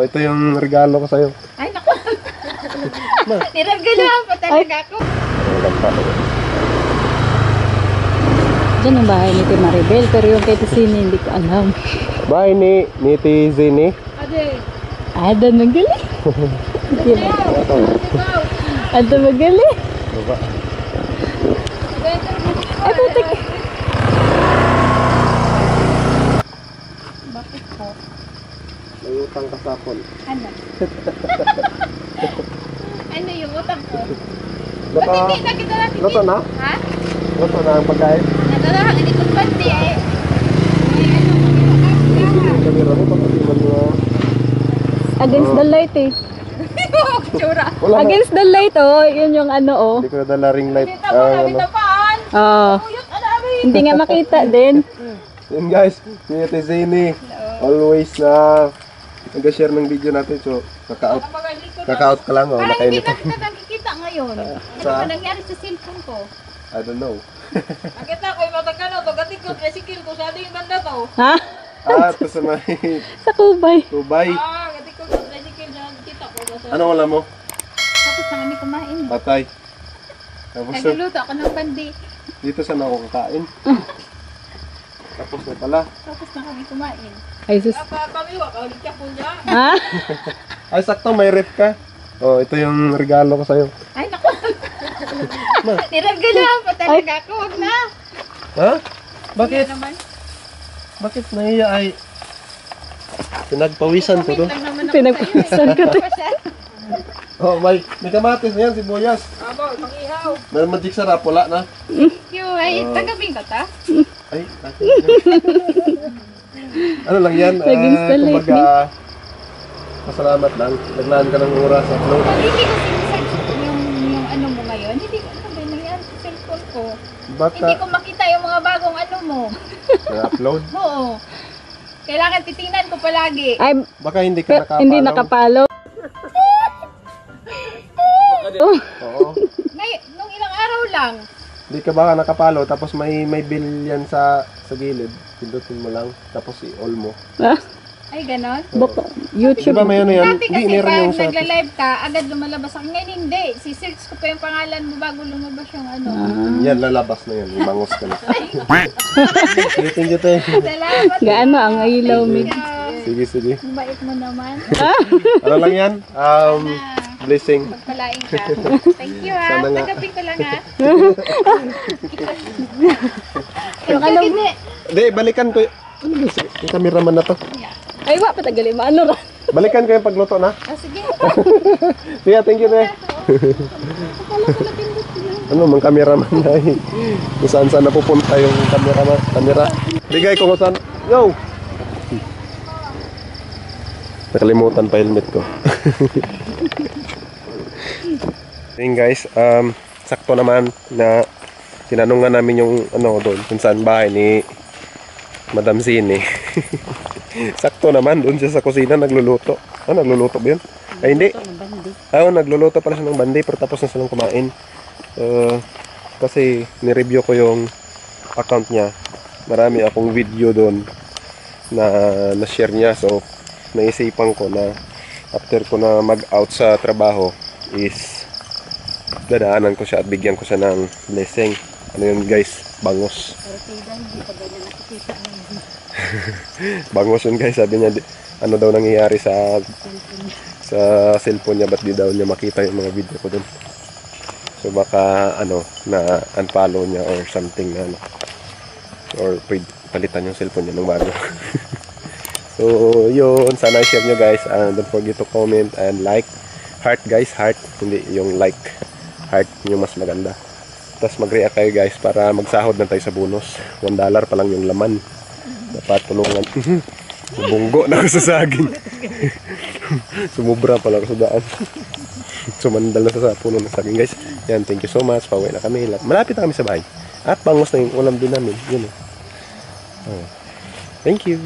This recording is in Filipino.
Oh, ito yung regalo ko sa'yo. Ay, naku. Niragalaan pa talaga ako. Diyan ang bahay ni Tia Maribel, pero yung kay Tisini hindi ko alam. Bye ni, ni Tizini. Ade, Ah, doon magaling. Ado magaling. Diba? Ay, putik. bakit po? May utang kasapon. Ano? ano yung utang ko? Ba't hindi na kita natin? luto na? Ha? Luto na ang pagkain. Nadala, hindi ko bandi eh. Ano? Against the light eh. Tsura. Wala na. Against the light oh, yun yung ano oh. Hindi ko nadala ring light. Kita mo Ah, na ano. bitapaan. Oh, Uyot, ano abi? hindi nga makita din. Yun guys, si Tizini. Always na nag-share ng video natin. So, kaka-out. Kaka-out ka lang. Oh, Parang hindi ito. na kita nakikita ngayon. Ano Sa- ba nangyari sa cellphone ko? I don't know. Nakita ko yung matagkano to, gatikot, resikil ko sa ating banda to. Ha? Ah, ito sa may Sa kubay. Dubai. Ah, gatikot, resikil na kita ko. Sa Ano wala mo? Tapos na kami kumain. Patay. Tapos sir, Nagluluto ako ng bandi. dito sa ako kakain. Tapos na pala. Tapos na kami kumain. Ay sus. Pamiwa ka, ulit ka po niya. Ha? Ay, sakto, may ref ka. Oh, ito yung regalo ko sa'yo. Ay, naku. Niragalaan pa talaga ako. Huwag na. Ha? Bakit? Naman? Bakit nahiya ay... Pinagpawisan ko to. Lang naman ako Pinagpawisan ko to. Oh, may, may kamatis na yan, sibuyas. Abo, mangihaw. May magic sarap, wala na. Yo, ay, tagabing ka ta? Ay, bakit? ano lang yan? Naging ah, salit kumbaga, pasalamat lang. Naglaan ka ng oras sa upload. Pag hindi ko sinisearch yung, yung ano mo ngayon, hindi ko, ano ba nangyari sa cellphone ko? Hindi ko makita yung mga bagong ano mo. na-upload. Oo. Kailangan titingnan ko palagi. Ay, Baka hindi ka pero nakapalaw. hindi nakapalo. Oh, Oo. Ngay- nung ilang araw lang. Hindi ka baka nakapalo tapos may may bill yan sa sa gilid. Pindutin mo lang tapos i-all mo. ah, Ay, ganon. baka Di YouTube. ba may ano yan? Dati Hindi, kasi meron pag yung sa... nagla-live ka, agad lumalabas ako. Ngayon hindi. Si-search ko pa yung pangalan mo bago lumabas yung ano. Ah, Yan, lalabas na yan. Bangos ka na. Thank you, te. Salamat. gaano ang ilaw mi? Ikaw. Sige, sige. Bait mo naman. Ano lang yan? Um, blessing. Pagpalain ka. Thank you ha. Sana nga. Tagapin ko lang ha. Yung ano? Hindi, balikan ko. y- Ano ba? Yung cameraman na to. Ay, wa patagali maano ra. Balikan ko yung pagluto na. Oh, sige. Sige, thank you, te. ano, mang cameraman na eh. Kung saan saan napupunta yung camera. camera. Bigay ko kung saan. Yo! Nakalimutan pa helmet ko. Ayun guys, um, sakto naman na tinanungan namin yung ano doon, kung saan bahay ni Madam Zine. sakto naman, doon siya sa kusina nagluluto. Ah, nagluluto ba yun? Ay, hindi. Ah, oh, nagluluto pala siya ng bandi pero tapos na silang kumain. Uh, kasi ni-review ko yung account niya. Marami akong video doon na na-share niya. So, naisipan ko na after ko na mag-out sa trabaho is dadaanan ko siya at bigyan ko siya ng blessing. Ano yun guys? Bangos. Bangos yun guys. Sabi niya, ano daw nangyayari sa sa cellphone niya ba't di daw niya makita yung mga video ko dun. So baka ano na unfollow niya or something na ano or palitan yung cellphone niya ng bago. so yun, sana share nyo guys and don't forget to comment and like heart guys, heart hindi yung like heart yung mas maganda. Tapos mag-react kayo guys para magsahod na tayo sa bonus. 1 dollar pa lang yung laman. Dapat tulungan. Bunggo na ako sa saging. Sumubra pala ako sa daan. Sumandal na sa puno ng saging guys. Yan, thank you so much. Pauwi na kami. Malapit na kami sa bahay. At bangos na yung ulam din namin. Yun eh. Oh. Thank you.